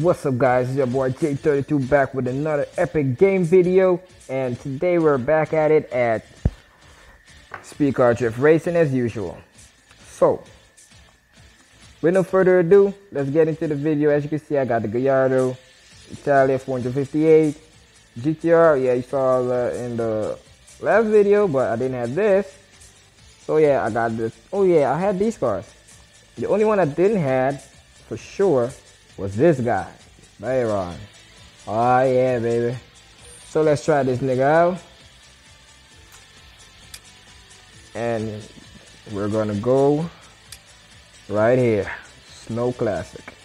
What's up guys, it's your boy J32 back with another epic game video and today we're back at it at Speed Car Drift Racing as usual. So, with no further ado, let's get into the video. As you can see, I got the Gallardo Italia 458 GTR. Yeah, you saw uh, in the last video, but I didn't have this. So yeah, I got this. Oh yeah, I had these cars. The only one I didn't have, for sure, was this guy, Veyron. Oh yeah, baby. So let's try this nigga out. And we're gonna go right here. Snow Classic.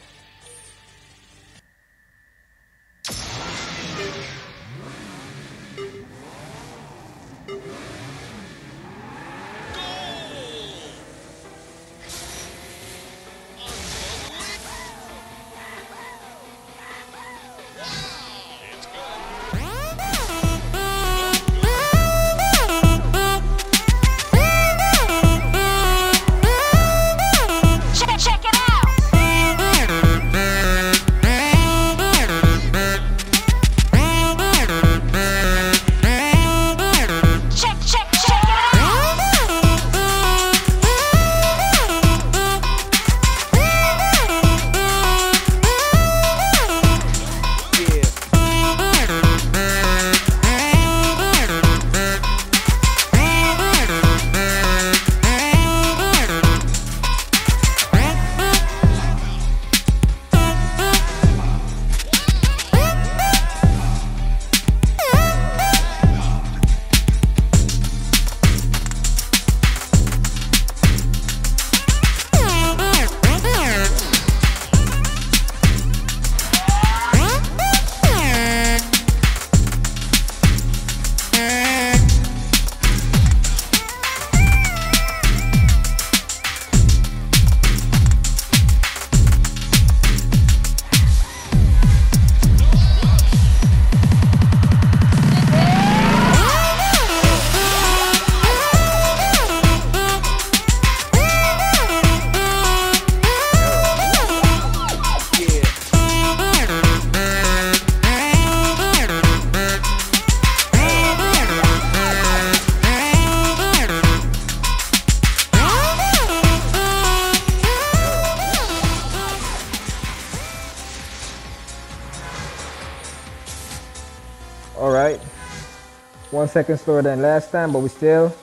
Second slower than last time, but we still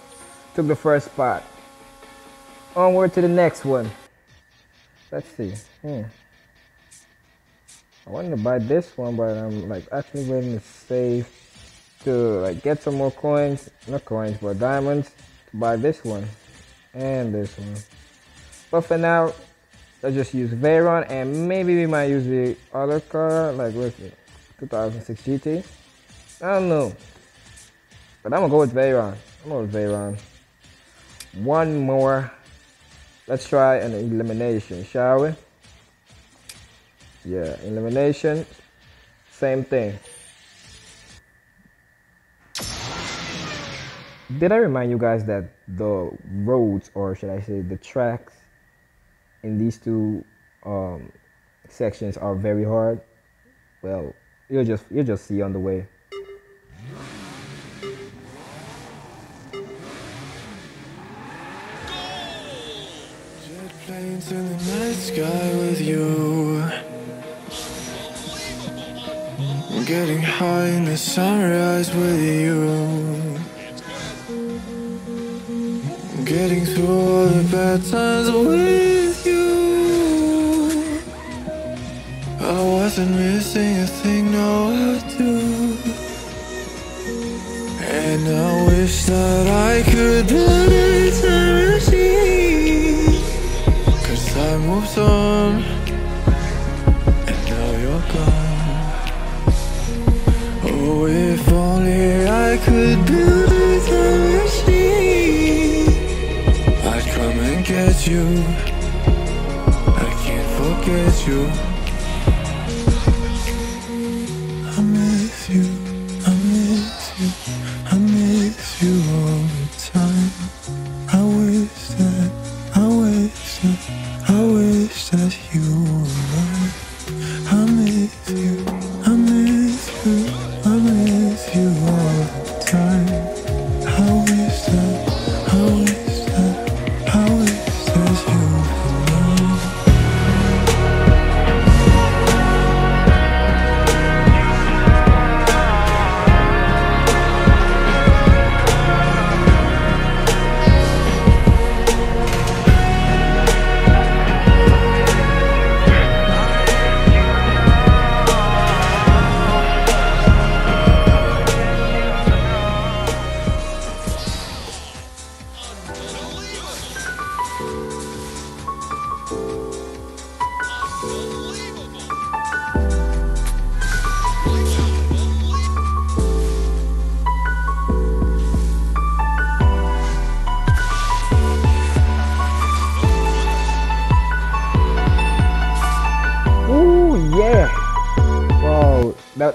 took the first spot. Onward to the next one. Let's see. Hmm. I wanted to buy this one, but I'm like actually waiting to save to like get some more coins, not coins, but diamonds to buy this one and this one. But for now, let's just use Veyron and maybe we might use the other car, like it, 2006 GT. I don't know. But I'm gonna go with Veyron. I'm gonna go with Veyron. One more. Let's try an elimination, shall we? Yeah, elimination. Same thing. Did I remind you guys that the roads, or should I say the tracks, in these two um, sections are very hard? Well, you'll just you'll just see on the way. Planes in the night sky with you. I'm getting high in the sunrise with you. I'm getting through all the bad times with you. I wasn't missing a thing, no, I do. And I wish that I could you. I can't forget you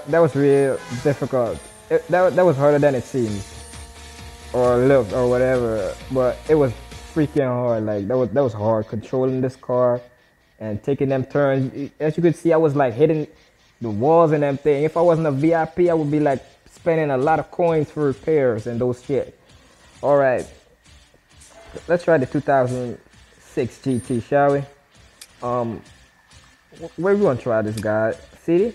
that was real difficult. It, that that was harder than it seemed, or looked, or whatever. But it was freaking hard. Like that was that was hard controlling this car and taking them turns. As you could see, I was like hitting the walls and everything. If I wasn't a VIP, I would be like spending a lot of coins for repairs and those shit. All right, let's try the 2006 GT, shall we? Um, where we gonna try this guy? City?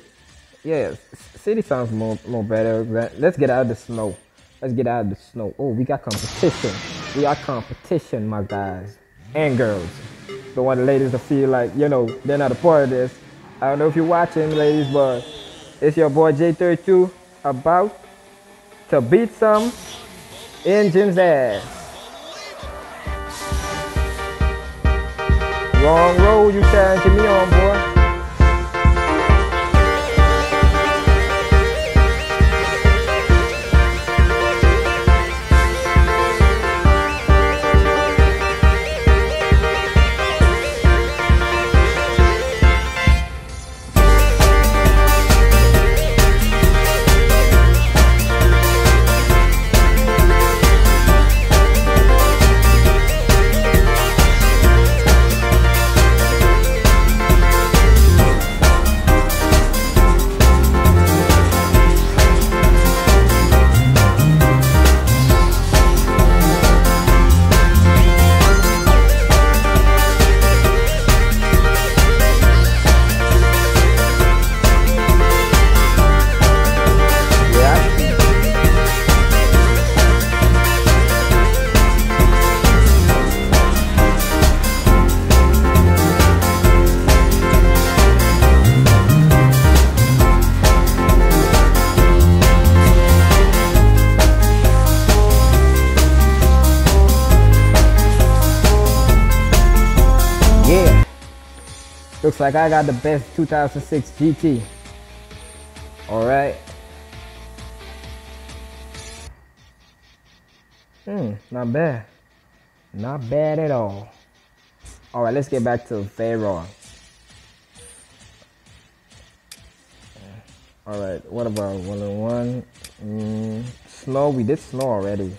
Yeah, city sounds more more better. Let's get out of the snow. Let's get out of the snow. Oh, we got competition. We got competition, my guys and girls. Don't want the ladies to feel like you know they're not a part of this. I don't know if you're watching, ladies, but it's your boy J32 about to beat some engine's ass. Wrong road you challenging me on, boy. Like I got the best 2006 GT. All right. Hmm, not bad. Not bad at all. All right, let's get back to Pharaoh. All right, what about one on one? Mm, snow, we did snow already.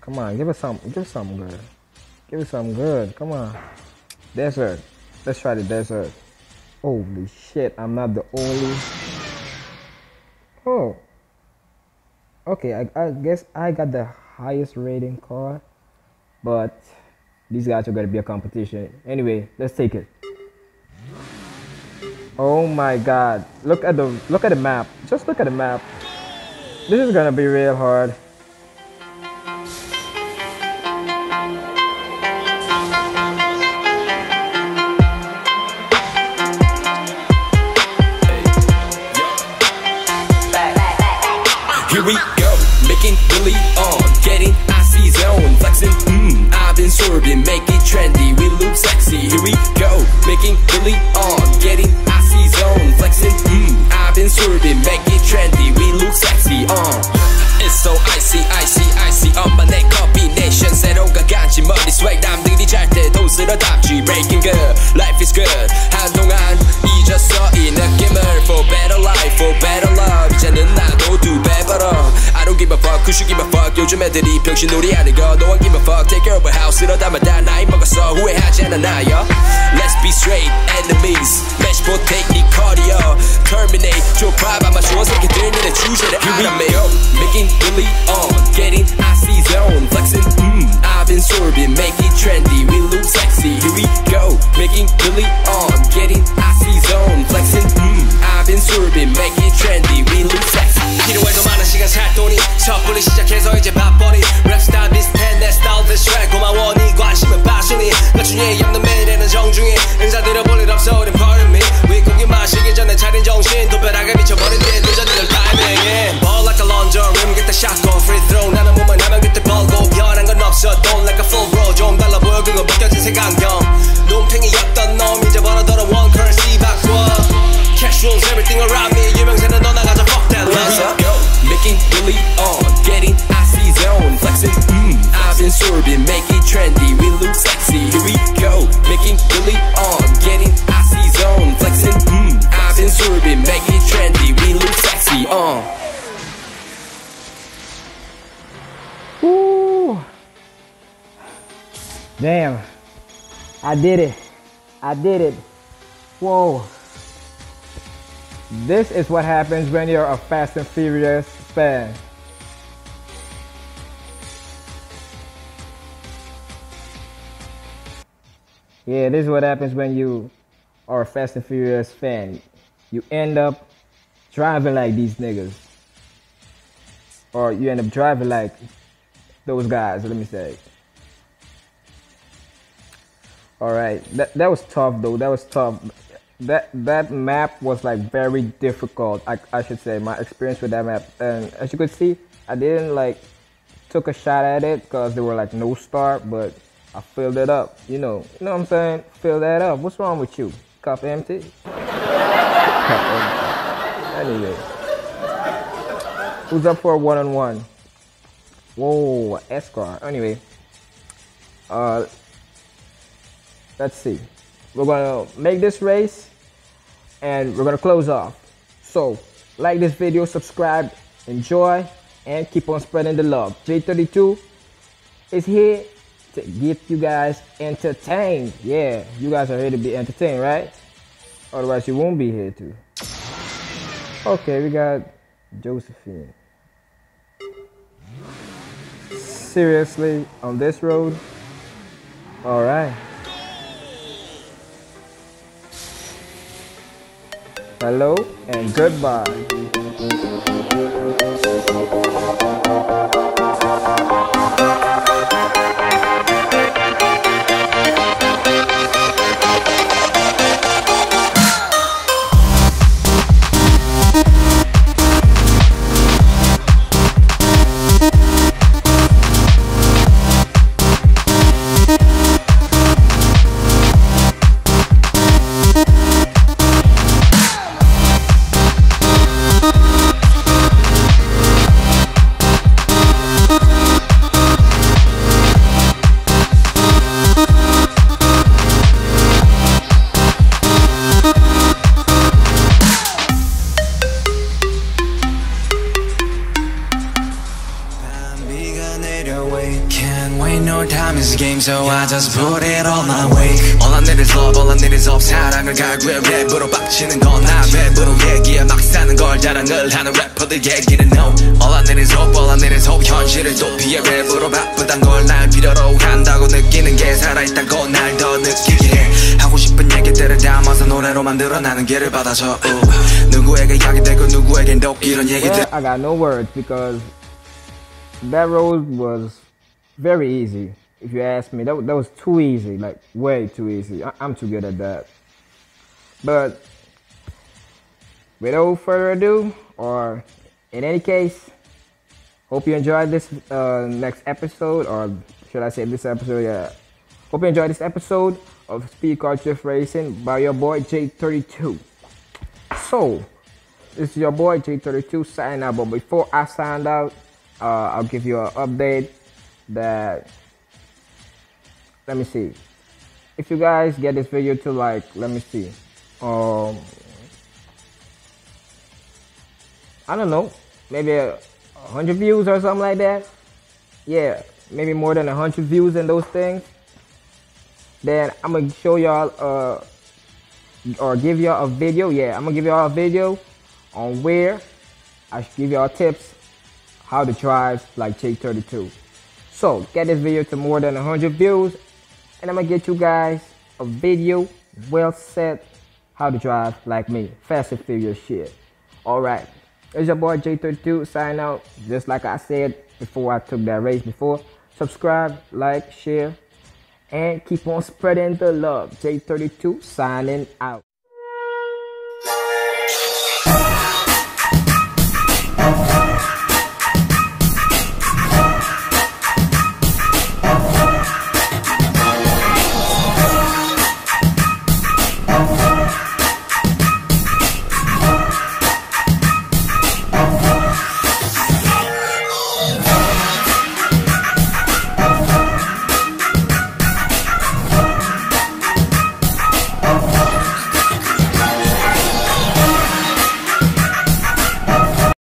Come on, give us some, give us something good. Give us something good. Come on. Desert. Let's try the desert. Holy shit, I'm not the only. Oh. Okay, I, I guess I got the highest rating car, but these guys are gonna be a competition. Anyway, let's take it. Oh my god. Look at the look at the map. Just look at the map. This is gonna be real hard. we go, making really on, getting icy zone, flexing, mmm, I've been swerving, make it trendy, we look sexy, here we go, making really on, getting icy zone, flexing, mmm, I've been swerving, make it trendy, we look sexy, uh, it's so icy, icy, icy, 엄마 내 combination, 새로운가 간지 머리 swag, 남들이 잘 때도 쓸어담지, breaking good, life is good, 한동안 잊었어 이 느낌을, for better life, for better love, 이제는 나도 두배 벌어, I don't give a fuck, who should give a fuck, 요즘 애들이 병신놀이 하는 거, no one give a fuck, take care of a house, 이러다마다 나이 먹었어, 후회하지 않아 나요, let's be straight, enemies, match potato, 네 cardio, terminate, 좁아봐만 좋은 새끼들 니네 주제를 알아매, making really on, getting icy zone, flexing, mmm, I've been sorbing, make it trendy, we look sexy, here we go, making really on, getting icy zone, flexing, mmm, I've been sorbing, make it trendy, we look sexy. 필요해도 많은 시간 살 돈이 섣불리 시작해서 이제 바버리 랩스타일 Damn. I did it. I did it. Whoa. This is what happens when you're a Fast and Furious fan. Yeah, this is what happens when you are a Fast and Furious fan. You end up driving like these niggas. Or you end up driving like those guys, let me say. Alright, that that was tough though. That was tough. That that map was like very difficult. I I should say my experience with that map. And as you could see, I didn't like took a shot at it because there were like no start, but I filled it up. You know, you know what I'm saying? Fill that up. What's wrong with you? Cup empty? Cup empty. Anyway. Who's up for a one on one? Whoa, Escar. Anyway. Uh let's see. We're gonna make this race and we're gonna close off. So like this video, subscribe, enjoy, and keep on spreading the love. J32 is here to get you guys entertained. Yeah, you guys are here to be entertained, right? Otherwise, you won't be here too. Okay, we got Josephine. Seriously, on this road? Alright. Hello and goodbye. So I just put it on my way All I need is love all I need is hope 사랑을 갈구해 랩으로 빡치는 건나 랩으로 얘기해 막 사는 걸 자랑을 하는 래퍼들 얘기는 no All I need is hope all I need is hope 현실을 도피해 랩으로 바쁘단 걸 날 필요로 한다고 느끼는 게 살아있다고 날 더 느끼게 해 하고 싶은 얘기들을 담아서 노래로 만들어 나는 길을 받아줘 uh. 누구에게 약이 되고 누구에겐 독 이런 얘기들 Well, I got no words because that road was very easy. If you ask me, that, that was too easy, like way too easy. I, I'm too good at that. But without further ado, or in any case, hope you enjoyed this uh, next episode, or should I say this episode? Yeah. Hope you enjoyed this episode of Speed Car Drift Racing by your boy J32. So, this is your boy J32 signing out. But before I sign out, uh, I'll give you an update that. Let me see. If you guys get this video to like, let me see. Um, I don't know, maybe a hundred views or something like that. Yeah, maybe more than a hundred views and those things. Then I'm gonna show y'all uh or give y'all a video. Yeah, I'm gonna give y'all a video on where I should give y'all tips how to drive like J32. So get this video to more than 100 views and I'm gonna get you guys a video well set how to drive like me. Fast and furious shit. Alright. It's your boy J32 sign out. Just like I said before I took that race before. Subscribe, like, share, and keep on spreading the love. J32 signing out.